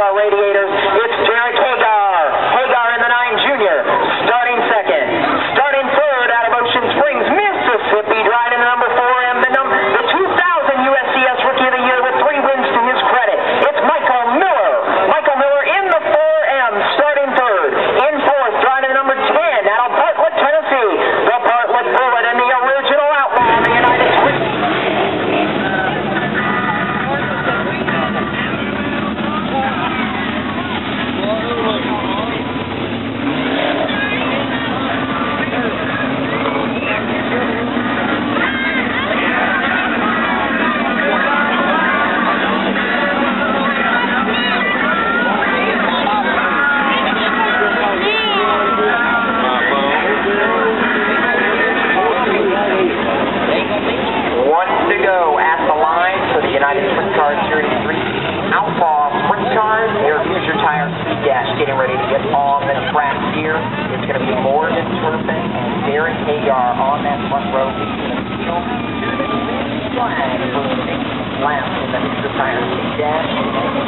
our radiators. entire speed dash getting ready to get on the track here. It's going to be Morgan Turpin and Darren Hagar on that front row. He's going to to the flag for the sixth in the entire speed dash.